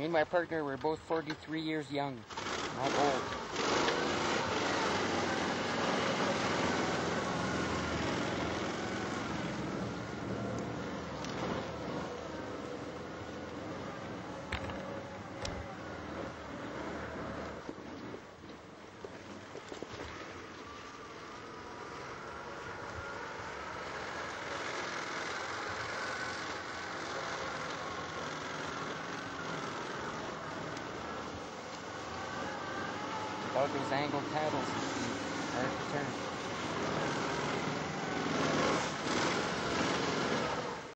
Me and my partner were both 43 years young, not old. Without those angled paddles,